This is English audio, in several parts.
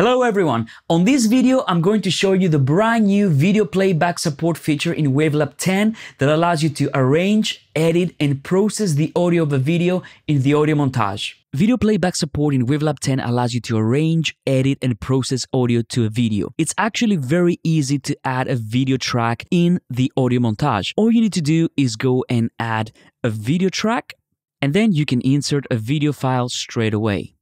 Hello everyone! On this video, I'm going to show you the brand new video playback support feature in Wavelab 10 that allows you to arrange, edit, and process the audio of a video in the audio montage. Video playback support in Wavelab 10 allows you to arrange, edit, and process audio to a video. It's actually very easy to add a video track in the audio montage. All you need to do is go and add a video track, and then you can insert a video file straight away.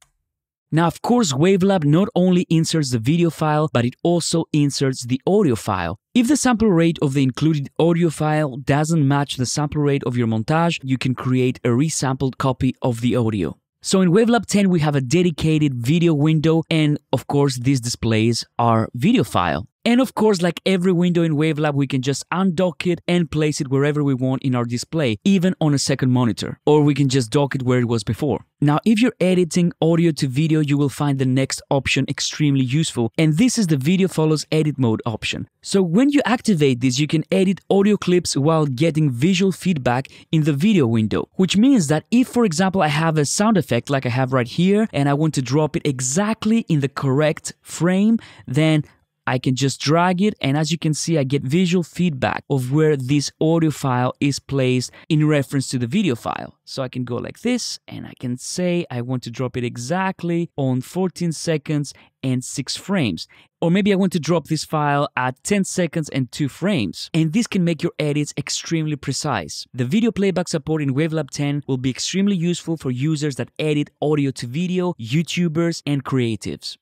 Now, of course, Wavelab not only inserts the video file, but it also inserts the audio file. If the sample rate of the included audio file doesn't match the sample rate of your montage, you can create a resampled copy of the audio. So in Wavelab 10, we have a dedicated video window, and of course, this displays our video file. And of course, like every window in Wavelab, we can just undock it and place it wherever we want in our display, even on a second monitor. Or we can just dock it where it was before. Now, if you're editing audio to video, you will find the next option extremely useful, and this is the Video Follows Edit Mode option. So when you activate this, you can edit audio clips while getting visual feedback in the video window, which means that if, for example, I have a sound effect like I have right here, and I want to drop it exactly in the correct frame, then I can just drag it and as you can see I get visual feedback of where this audio file is placed in reference to the video file. So I can go like this and I can say I want to drop it exactly on 14 seconds and 6 frames. Or maybe I want to drop this file at 10 seconds and 2 frames. And this can make your edits extremely precise. The video playback support in Wavelab 10 will be extremely useful for users that edit audio to video, YouTubers, and creatives.